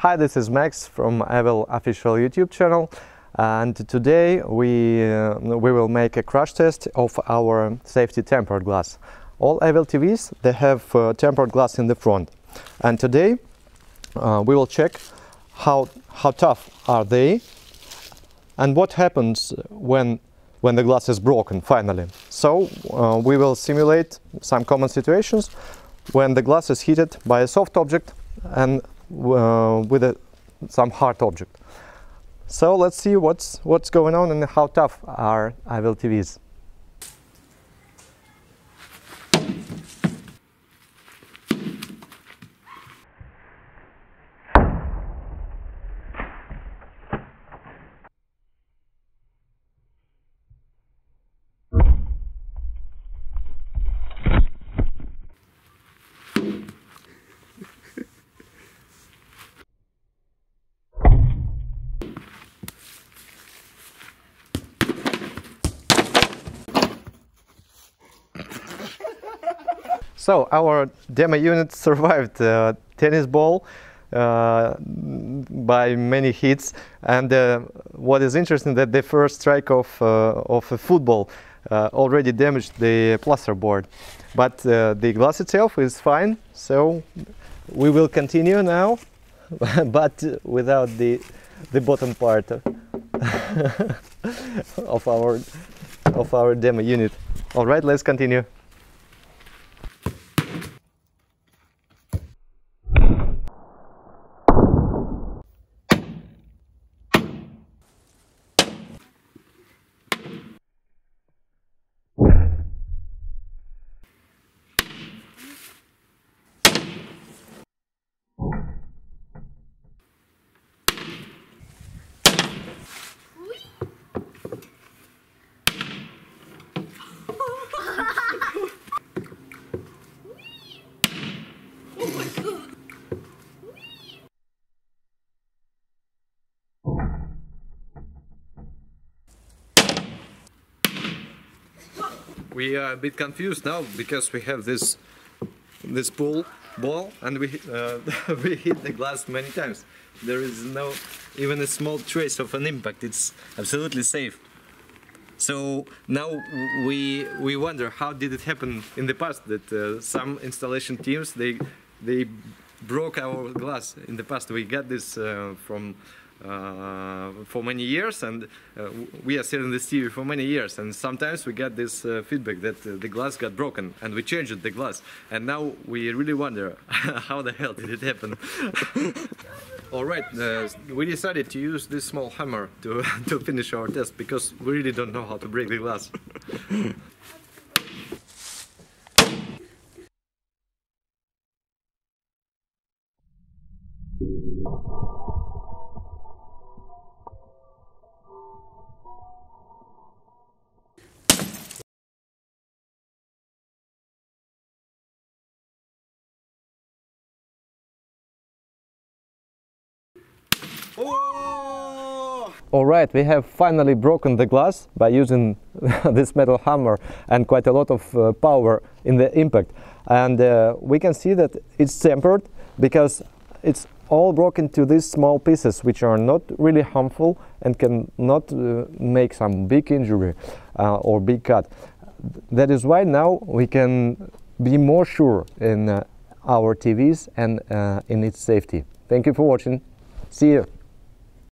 Hi, this is Max from AVEL official YouTube channel and today we, uh, we will make a crash test of our safety tempered glass. All AVEL TVs, they have uh, tempered glass in the front and today uh, we will check how, how tough are they and what happens when when the glass is broken finally. So uh, we will simulate some common situations when the glass is heated by a soft object and uh, with a, some hard object. So let's see what's what's going on and how tough are AVEL TVs. So our demo unit survived uh, tennis ball uh, by many hits. And uh, what is interesting that the first strike of, uh, of a football uh, already damaged the plaster board. But uh, the glass itself is fine. So we will continue now but without the the bottom part of, of our of our demo unit. All right let's continue We are a bit confused now because we have this this ball ball and we uh, we hit the glass many times. There is no even a small trace of an impact. It's absolutely safe. So now we we wonder how did it happen in the past that uh, some installation teams they they broke our glass in the past. We got this uh, from for many years and uh, we are selling this TV for many years and sometimes we get this uh, feedback that uh, the glass got broken and we changed the glass and now we really wonder how the hell did it happen Alright, uh, we decided to use this small hammer to, to finish our test because we really don't know how to break the glass. Oh! All right, we have finally broken the glass by using this metal hammer and quite a lot of uh, power in the impact. And uh, we can see that it's tempered because it's all broken to these small pieces which are not really harmful and can not uh, make some big injury uh, or big cut. That is why now we can be more sure in uh, our TVs and uh, in its safety. Thank you for watching. See you.